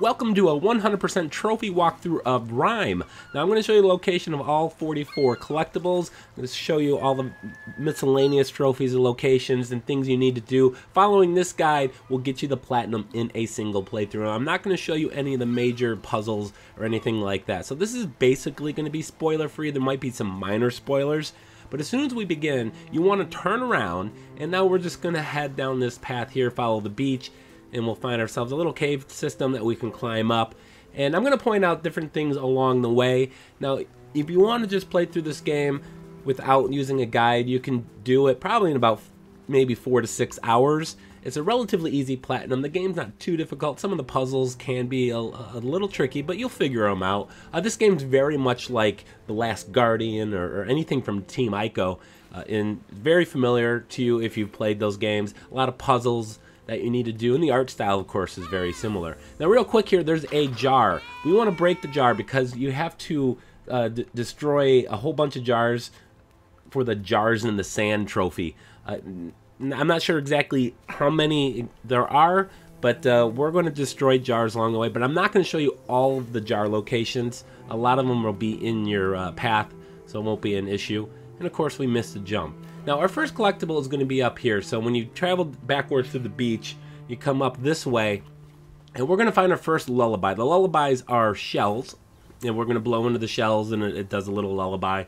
Welcome to a 100% trophy walkthrough of Rime. Now I'm going to show you the location of all 44 collectibles. I'm going to show you all the miscellaneous trophies and locations and things you need to do. Following this guide will get you the platinum in a single playthrough. I'm not going to show you any of the major puzzles or anything like that. So this is basically going to be spoiler free. There might be some minor spoilers. But as soon as we begin, you want to turn around, and now we're just going to head down this path here, follow the beach, and we'll find ourselves a little cave system that we can climb up. And I'm going to point out different things along the way. Now, if you want to just play through this game without using a guide, you can do it probably in about maybe four to six hours. It's a relatively easy platinum. The game's not too difficult. Some of the puzzles can be a, a little tricky, but you'll figure them out. Uh, this game's very much like The Last Guardian or, or anything from Team Ico. Uh, and very familiar to you if you've played those games. A lot of puzzles, that you need to do. And the art style, of course, is very similar. Now, real quick here, there's a jar. We want to break the jar because you have to uh, destroy a whole bunch of jars for the Jars in the Sand trophy. Uh, I'm not sure exactly how many there are, but uh, we're going to destroy jars along the way. But I'm not going to show you all of the jar locations. A lot of them will be in your uh, path, so it won't be an issue. And of course, we missed a jump. Now our first collectible is going to be up here. So when you travel backwards to the beach, you come up this way, and we're going to find our first lullaby. The lullabies are shells, and we're going to blow into the shells, and it, it does a little lullaby.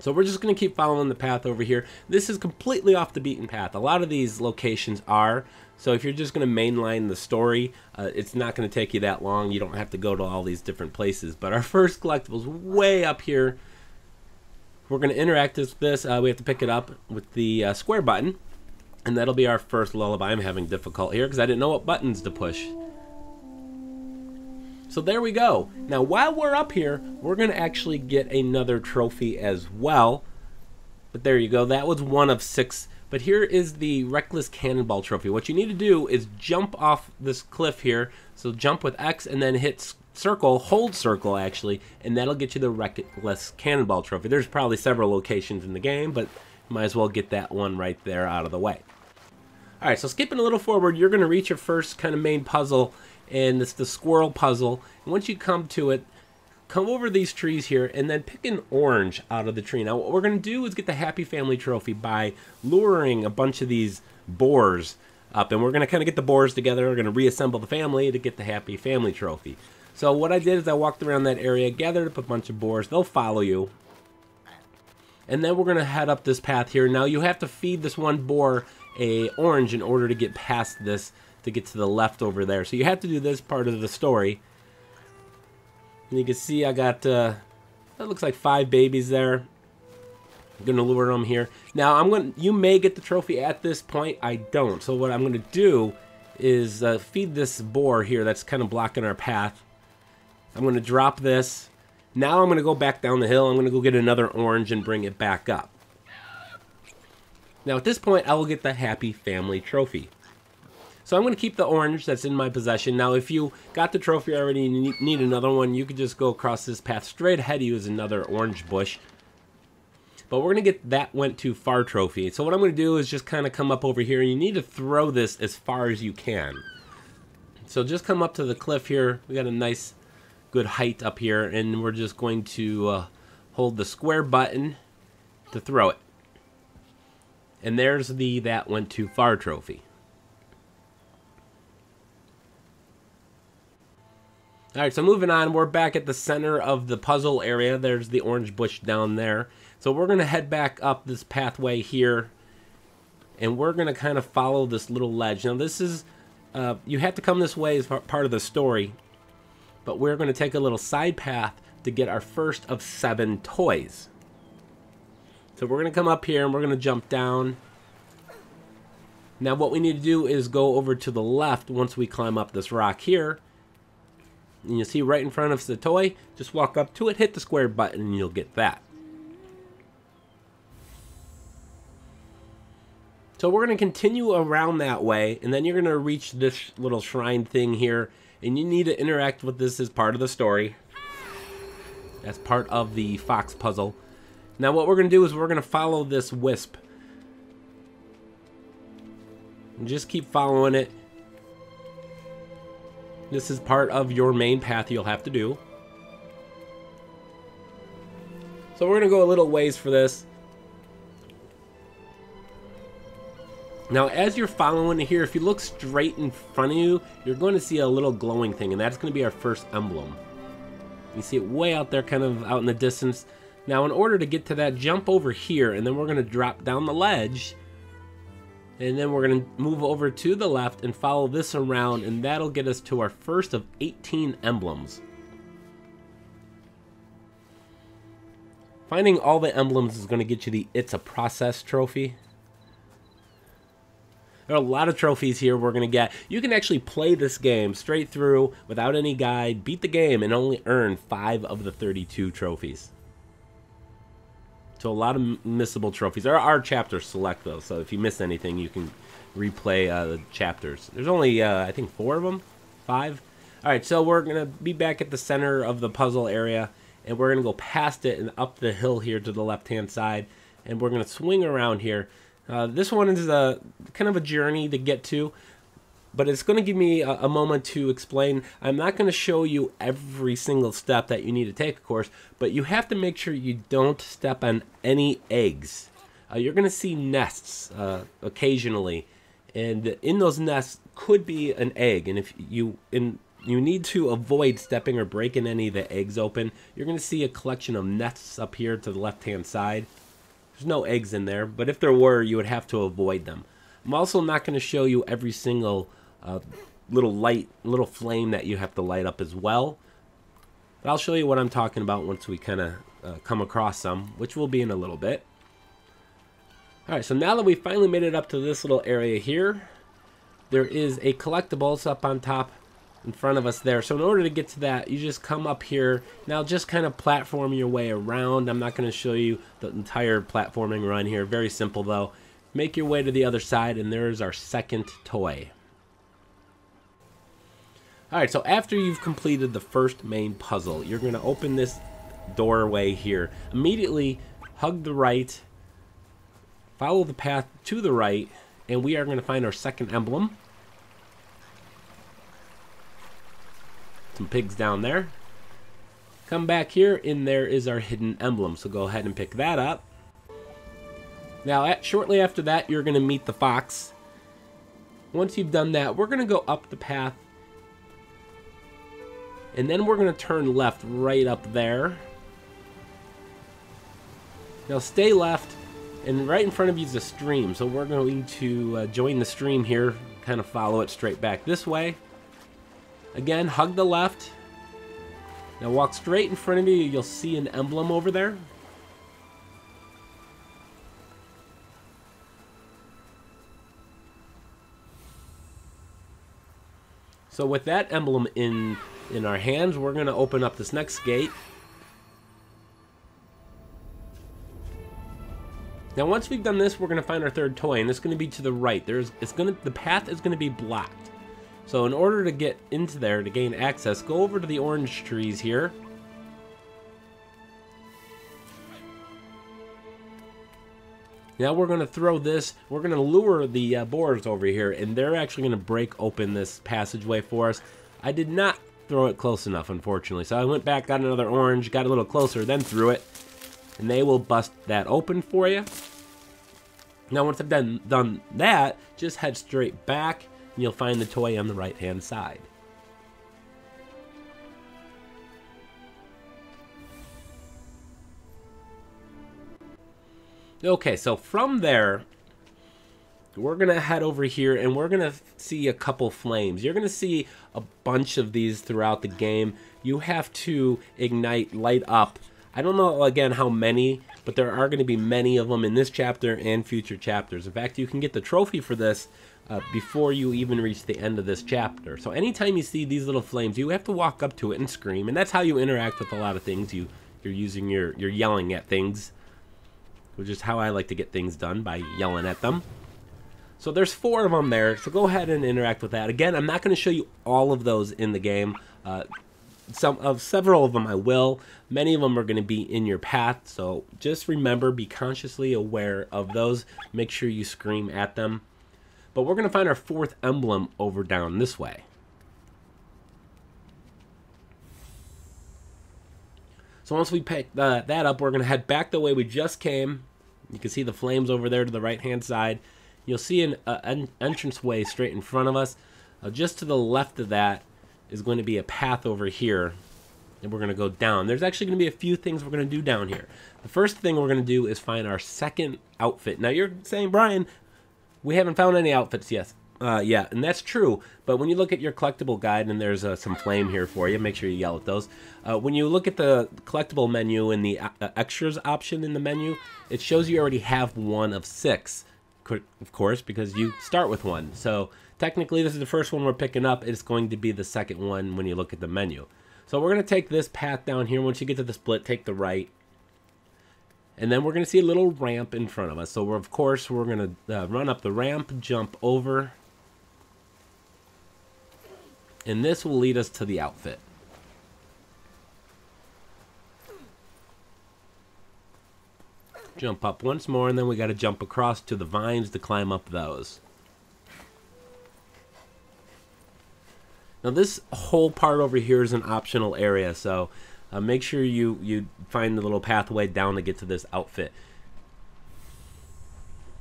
So we're just going to keep following the path over here. This is completely off the beaten path. A lot of these locations are. So if you're just going to mainline the story, uh, it's not going to take you that long. You don't have to go to all these different places. But our first collectible is way up here we're going to interact with this. Uh, we have to pick it up with the uh, square button. And that'll be our first lullaby. I'm having difficulty here because I didn't know what buttons to push. So there we go. Now while we're up here, we're going to actually get another trophy as well. But there you go. That was one of six. But here is the Reckless Cannonball Trophy. What you need to do is jump off this cliff here. So jump with X and then hit circle, hold circle actually, and that'll get you the Reckless Cannonball Trophy. There's probably several locations in the game, but might as well get that one right there out of the way. Alright, so skipping a little forward, you're going to reach your first kind of main puzzle, and it's the squirrel puzzle. And once you come to it, come over these trees here, and then pick an orange out of the tree. Now, what we're going to do is get the Happy Family Trophy by luring a bunch of these boars up, and we're going to kind of get the boars together. We're going to reassemble the family to get the Happy Family Trophy. So what I did is I walked around that area, gathered up a bunch of boars. They'll follow you. And then we're going to head up this path here. Now you have to feed this one boar a orange in order to get past this, to get to the left over there. So you have to do this part of the story. And you can see I got, uh, that looks like five babies there. I'm to lure them here. Now I'm to, you may get the trophy at this point. I don't. So what I'm to do is uh, feed this boar here that's kind of blocking our path. I'm to drop this. Now I'm to go back down the hill. I'm to go get another orange and bring it back up. Now at this point, I will get the Happy Family Trophy. So I'm going to keep the orange that's in my possession. Now if you got the trophy already and need another one, you could just go across this path. Straight ahead is another orange bush. But we're going to get that went too far trophy. So what I'm going to do is just kind of come up over here. And you need to throw this as far as you can. So just come up to the cliff here. We got a nice good height up here and we're just going to uh, hold the square button to throw it. And there's the that went too far trophy. Alright, so moving on, we're back at the center of the puzzle area. There's the orange bush down there. So we're going to head back up this pathway here. And we're going to kind of follow this little ledge. Now this is, uh, you have to come this way as part of the story but we're going to take a little side path to get our first of seven toys. So we're going to come up here and we're going to jump down. Now what we need to do is go over to the left once we climb up this rock here. And you see right in front of the toy. Just walk up to it, hit the square button, and you'll get that. So we're going to continue around that way, and then you're going to reach this little shrine thing here, and you need to interact with this as part of the story. As part of the fox puzzle. Now what we're going to do is we're going to follow this wisp. And just keep following it. This is part of your main path you'll have to do. So we're going to go a little ways for this. Now, as you're following here, if you look straight in front of you, you're going to see a little glowing thing, and that's going to be our first emblem. You see it way out there, kind of out in the distance. Now, in order to get to that, jump over here, and then we're going to drop down the ledge, and then we're going to move over to the left and follow this around, and that'll get us to our first of 18 emblems. Finding all the emblems is going to get you the It's a Process trophy. There are a lot of trophies here we're going to get. You can actually play this game straight through without any guide, beat the game, and only earn 5 of the 32 trophies. So a lot of missable trophies. There are chapters select, though, so if you miss anything, you can replay uh, the chapters. There's only, uh, I think, four of them? Five? Alright, so we're to be back at the center of the puzzle area, and we're to go past it and up the hill here to the left-hand side, and we're to swing around here. Uh, this one is a kind of a journey to get to, but it's going to give me a, a moment to explain. I'm not going to show you every single step that you need to take, of course, but you have to make sure you don't step on any eggs. Uh, you're going to see nests uh, occasionally, and in those nests could be an egg, and if you in you need to avoid stepping or breaking any of the eggs open. You're going to see a collection of nests up here to the left-hand side. There's no eggs in there, but if there were, you would have to avoid them. I'm also not going to show you every single uh, little light, little flame that you have to light up as well. But I'll show you what I'm talking about once we kind of uh, come across some, which will be in a little bit. Alright, so now that we finally made it up to this little area here, there is a collectibles up on top in front of us there. So in order to get to that, you just come up here. Now just kind of platform your way around. I'm not going to show you the entire platforming run here. Very simple though. Make your way to the other side and there's our second toy. Alright, so after you've completed the first main puzzle, you're going to open this doorway here. Immediately hug the right, follow the path to the right, and we are going to find our second emblem. Some pigs down there. Come back here, and there is our hidden emblem. So go ahead and pick that up. Now, at, shortly after that, you're going to meet the fox. Once you've done that, we're going to go up the path. And then we're going to turn left right up there. Now stay left, and right in front of you is a stream. So we're going to uh, join the stream here, kind of follow it straight back this way. Again, hug the left. Now walk straight in front of you. You'll see an emblem over there. So with that emblem in, in our hands, we're going to open up this next gate. Now once we've done this, we're going to find our third toy, and it's going to be to the right. There's, it's going to, the path is going to be blocked. So in order to get into there, to gain access, go over to the orange trees here. Now we're going to throw this, we're going to lure the uh, boars over here, and they're actually going to break open this passageway for us. I did not throw it close enough, unfortunately. So I went back, got another orange, got a little closer, then threw it. And they will bust that open for you. Now once I've done, done that, just head straight back and you'll find the toy on the right hand side. Okay, so from there, we're going to head over here and we're going to see a couple flames. You're going to see a bunch of these throughout the game. You have to ignite, light up. I don't know, again, how many, but there are going to be many of them in this chapter and future chapters. In fact, you can get the trophy for this uh, before you even reach the end of this chapter. So anytime you see these little flames, you have to walk up to it and scream, and that's how you interact with a lot of things. You you're using your you're yelling at things, which is how I like to get things done by yelling at them. So there's four of them there, so go ahead and interact with that. Again, I'm not going to show you all of those in the game. Uh, some of several of them I will. Many of them are going to be in your path, so just remember, be consciously aware of those. Make sure you scream at them. But we're going to find our fourth emblem over down this way. So once we pick the, that up, we're going to head back the way we just came. You can see the flames over there to the right-hand side. You'll see an, uh, an entranceway straight in front of us. Uh, just to the left of that is going to be a path over here. And we're going to go down. There's actually going to be a few things we're going to do down here. The first thing we're going to do is find our second outfit. Now you're saying, Brian, we haven't found any outfits yet. Uh, yeah, and that's true. But when you look at your collectible guide, and there's uh, some flame here for you, make sure you yell at those. Uh, when you look at the collectible menu and the uh, extras option in the menu, it shows you already have one of six, of course, because you start with one. So technically, this is the first one we're picking up. It's going to be the second one when you look at the menu. So we're going to take this path down here. Once you get to the split, take the right. And then we're going to see a little ramp in front of us. So, of course, we're going to uh, run up the ramp, jump over. And this will lead us to the outfit. Jump up once more, and then we got to jump across to the vines to climb up those. Now this whole part over here is an optional area, so uh, make sure you, you find the little pathway down to get to this outfit.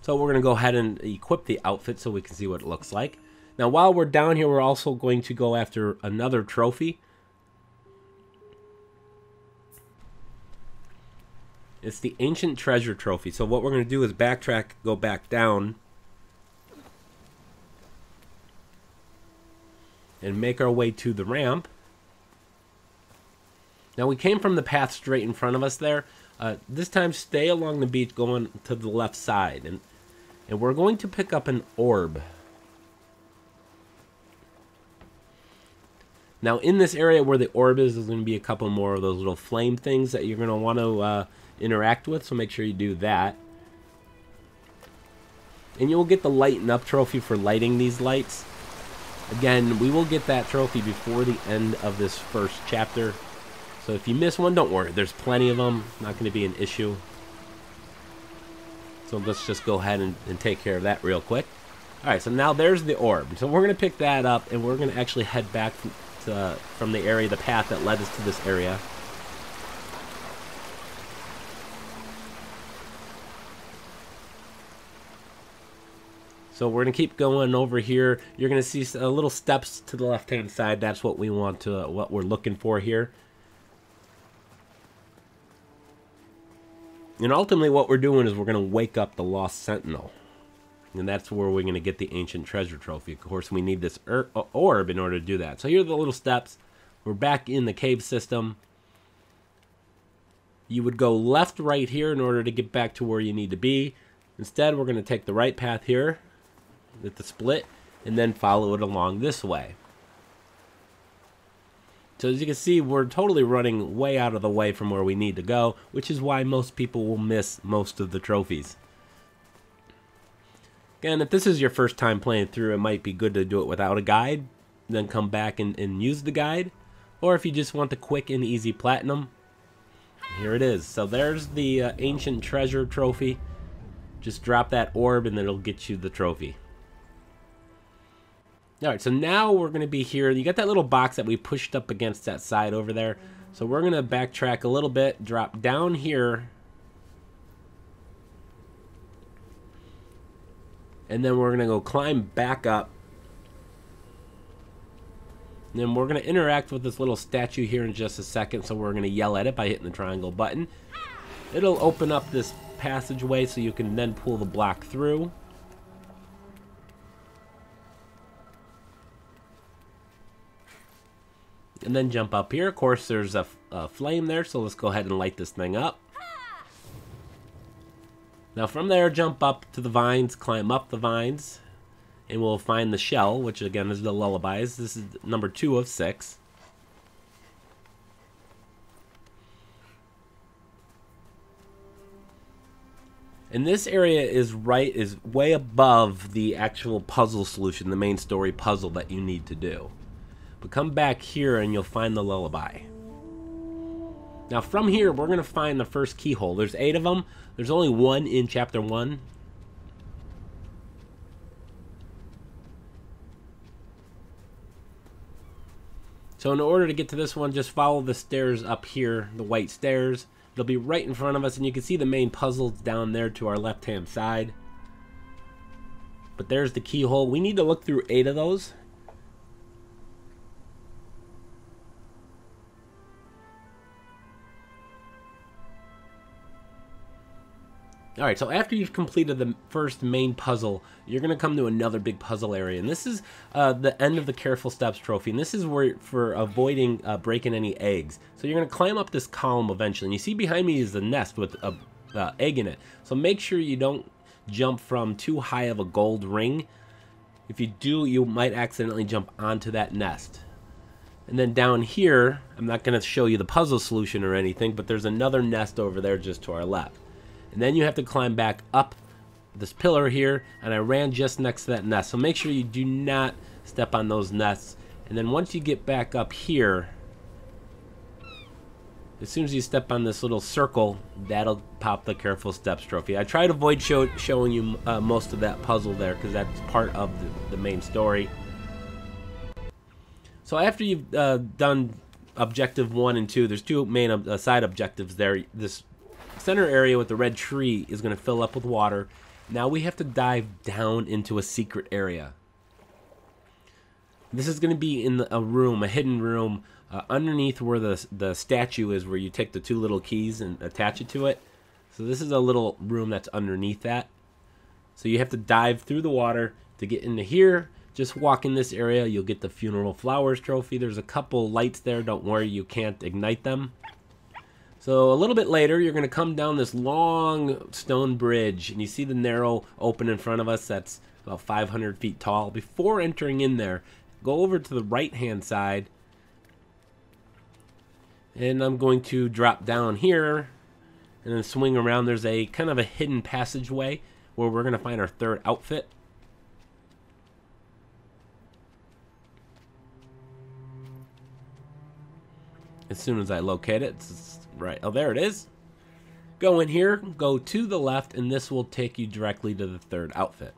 So we're going to go ahead and equip the outfit so we can see what it looks like. Now while we're down here, we're also going to go after another trophy. It's the Ancient Treasure Trophy. So what we're going to do is backtrack, go back down, and make our way to the ramp. Now we came from the path straight in front of us there. Uh, this time stay along the beach going to the left side. And, and we're going to pick up an orb. Now in this area where the orb is, there's going to be a couple more of those little flame things that you're going to want to uh, interact with. So make sure you do that. And you'll get the lighten up trophy for lighting these lights. Again, we will get that trophy before the end of this first chapter. So if you miss one, don't worry. There's plenty of them. Not going to be an issue. So let's just go ahead and, and take care of that real quick. Alright, so now there's the orb. So we're going to pick that up, and we're going to actually head back to, from the area, the path that led us to this area. So we're going to keep going over here. You're going to see a little steps to the left-hand side. That's what we want to, what we're looking for here. And ultimately what we're doing is we're going to wake up the Lost Sentinel. And that's where we're going to get the Ancient Treasure Trophy. Of course, we need this er orb in order to do that. So here are the little steps. We're back in the cave system. You would go left right here in order to get back to where you need to be. Instead, we're going to take the right path here at the split and then follow it along this way. So as you can see, we're totally running way out of the way from where we need to go, which is why most people will miss most of the trophies. Again, if this is your first time playing through, it might be good to do it without a guide, then come back and, and use the guide. Or if you just want the quick and easy platinum, here it is. So there's the uh, Ancient Treasure Trophy. Just drop that orb and it'll get you the trophy. All right, so now we're going to be here. You got that little box that we pushed up against that side over there. So we're going to backtrack a little bit, drop down here. And then we're going to go climb back up. And then we're going to interact with this little statue here in just a second. So we're going to yell at it by hitting the triangle button. It'll open up this passageway so you can then pull the block through. And then jump up here. Of course, there's a, flame there, so let's go ahead and light this thing up. Now from there, jump up to the vines, climb up the vines, and we'll find the shell, which again is the lullabies. This is number two of six. And this area is right is way above the actual puzzle solution, the main story puzzle that you need to do. But come back here and you'll find the lullaby. Now from here, we're going to find the first keyhole. There's eight of them. There's only one in chapter one. So in order to get to this one, just follow the stairs up here, the white stairs. They'll be right in front of us, and you can see the main puzzles down there to our left-hand side. But there's the keyhole. We need to look through eight of those. All right, so after you've completed the first main puzzle, you're going to come to another big puzzle area. And this is uh, the end of the Careful Steps trophy. And this is where for avoiding uh, breaking any eggs. So you're going to climb up this column eventually. And you see behind me is the nest with a uh, egg in it. So make sure you don't jump from too high of a gold ring. If you do, you might accidentally jump onto that nest. And then down here, I'm not going to show you the puzzle solution or anything, but there's another nest over there just to our left. And then you have to climb back up this pillar here, and I ran just next to that nest. So make sure you do not step on those nests. And then once you get back up here, as soon as you step on this little circle, that'll pop the Careful Steps trophy. I try to avoid show, showing you uh, most of that puzzle there because that's part of the, the, main story. So after you've uh, done objective one and two, there's two main uh, side objectives there. This center area with the red tree is going to fill up with water. Now we have to dive down into a secret area. This is going to be in a room, a hidden room, uh, underneath where the, the statue is, where you take the two little keys and attach it to it. So this is a little room that's underneath that. So you have to dive through the water to get into here. Just walk in this area, you'll get the Funeral Flowers trophy. There's a couple lights there, don't worry, you can't ignite them. So a little bit later, you're going to come down this long stone bridge, and you see the narrow open in front of us that's about 500 feet tall. Before entering in there, go over to the right-hand side, and I'm going to drop down here, and then swing around. There's a kind of a hidden passageway where we're going to find our third outfit. As soon as I locate it, it's Right. Oh, there it is. Go in here, go to the left, and this will take you directly to the third outfit.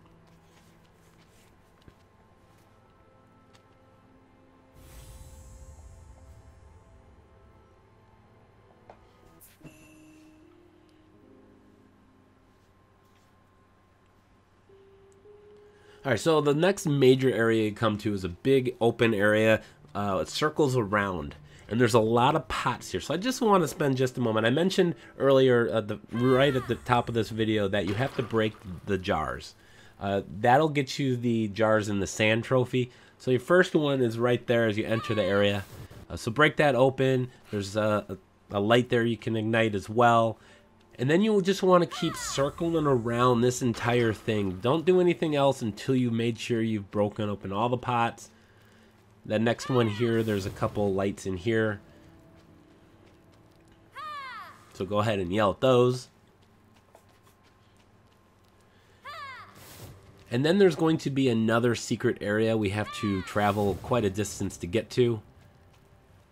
All right, so the next major area you come to is a big open area. Uh, it circles around and there's a lot of pots here. So I just want to spend just a moment. I mentioned earlier, uh, the, right at the top of this video, that you have to break the jars. Uh, that'll get you the jars in the sand trophy. So your first one is right there as you enter the area. Uh, so break that open. There's a, a light there you can ignite as well. And then you'll just want to keep circling around this entire thing. Don't do anything else until you've made sure you've broken open all the pots the next one here, there's a couple lights in here. So go ahead and yell at those. And then there's going to be another secret area we have to travel quite a distance to get to.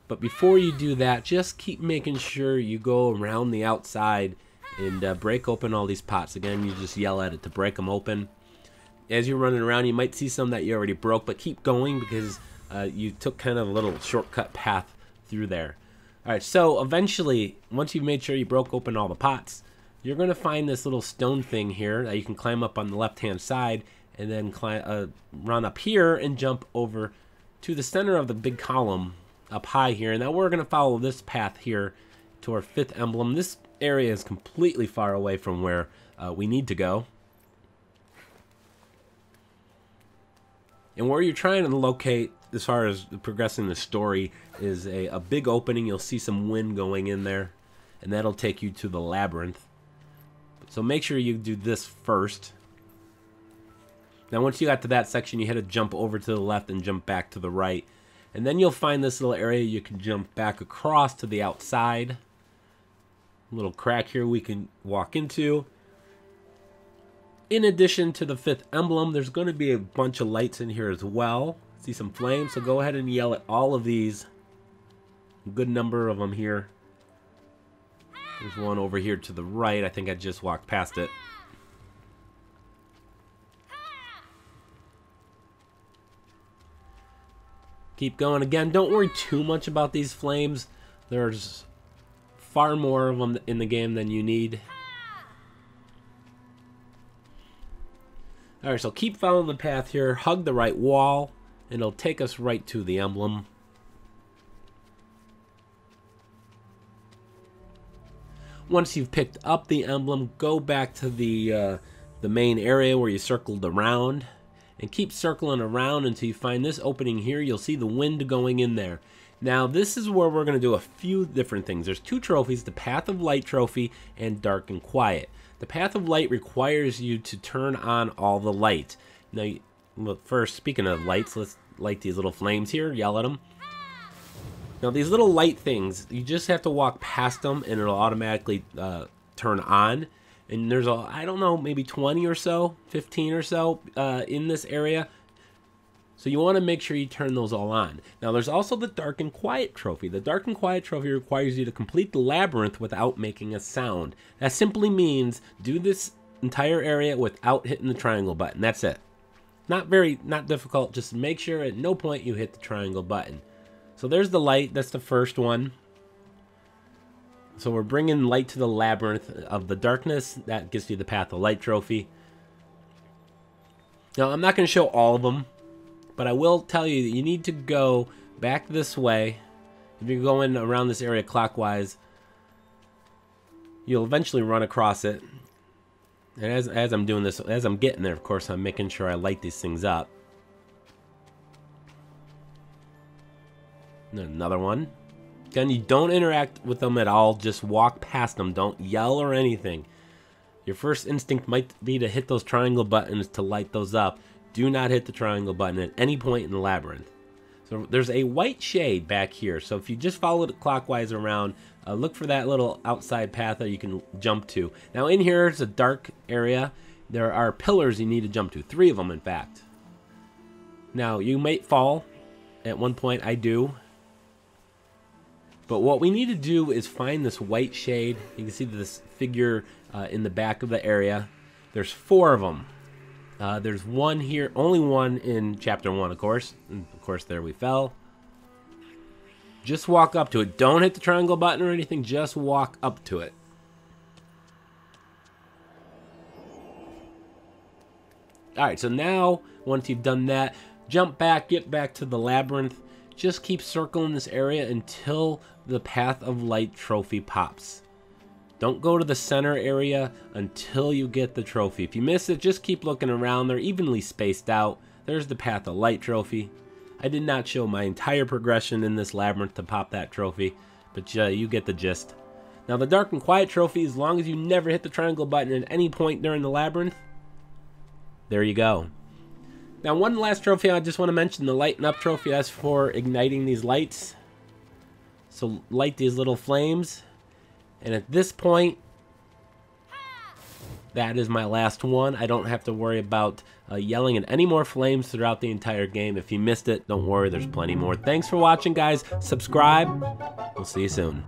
But before you do that, just keep making sure you go around the outside and uh, break open all these pots. Again, you just yell at it to break them open. As you're running around, you might see some that you already broke, but keep going because uh, you took kind of a little shortcut path through there. All right, so eventually, once you've made sure you broke open all the pots, you're going to find this little stone thing here that you can climb up on the left-hand side and then climb, uh, run up here and jump over to the center of the big column up high here. And now we're going to follow this path here to our fifth emblem. This area is completely far away from where uh, we need to go. And where you're trying to locate as far as progressing the story is a, a big opening. You'll see some wind going in there, and that'll take you to the labyrinth. So make sure you do this first. Now once you got to that section, you had to jump over to the left and jump back to the right. And then you'll find this little area you can jump back across to the outside. Little crack here we can walk into. In addition to the fifth emblem, there's going to be a bunch of lights in here as well. See some flames, so go ahead and yell at all of these. Good number of them here. There's one over here to the right. I think I just walked past it. Keep going. Again, don't worry too much about these flames. There's far more of them in the game than you need. Alright, so keep following the path here. Hug the right wall, and it'll take us right to the emblem. Once you've picked up the emblem, go back to the uh, the main area where you circled around and keep circling around until you find this opening here. You'll see the wind going in there. Now, this is where we're going to do a few different things. There's two trophies, the Path of Light trophy and Dark and Quiet. The Path of Light requires you to turn on all the light. Now, well, first, speaking of lights, let's light these little flames here, yell at them. Now, these little light things, you just have to walk past them and it'll automatically uh, turn on and there's a I don't know maybe 20 or so, 15 or so uh, in this area. So you want to make sure you turn those all on. Now there's also the Dark and Quiet trophy. The Dark and Quiet trophy requires you to complete the labyrinth without making a sound. That simply means do this entire area without hitting the triangle button. That's it. Not very not difficult. Just make sure at no point you hit the triangle button. So there's the light. That's the first one. So we're bringing light to the labyrinth of the darkness. That gives you the Path of Light trophy. Now, I'm not going to show all of them, but I will tell you that you need to go back this way. If you're going around this area clockwise, you'll eventually run across it. And as, as I'm doing this, as I'm getting there, of course, I'm making sure I light these things up. Another one. Again, you don't interact with them at all. Just walk past them. Don't yell or anything. Your first instinct might be to hit those triangle buttons to light those up. Do not hit the triangle button at any point in the labyrinth. So there's a white shade back here. So if you just follow it clockwise around, uh, look for that little outside path that you can jump to. Now in here is a dark area. There are pillars you need to jump to. Three of them, in fact. Now you might fall. At one point I do. But what we need to do is find this white shade. You can see this figure uh, in the back of the area. There's four of them. Uh, there's one here, only one in chapter one, of course. And of course, there we fell. Just walk up to it. Don't hit the triangle button or anything. Just walk up to it. Alright, so now, once you've done that, jump back, get back to the labyrinth. Just keep circling this area until the Path of Light trophy pops. Don't go to the center area until you get the trophy. If you miss it, just keep looking around. They're evenly spaced out. There's the Path of Light trophy. I did not show my entire progression in this labyrinth to pop that trophy, but uh, you get the gist. Now the Dark and Quiet trophy, as long as you never hit the triangle button at any point during the labyrinth, there you go. Now one last trophy I just want to mention, the Lighten Up trophy. That's for igniting these lights. So light these little flames. And at this point, that is my last one. I don't have to worry about uh, yelling at any more flames throughout the entire game. If you missed it, don't worry, there's plenty more. Thanks for watching, guys. Subscribe. We'll see you soon.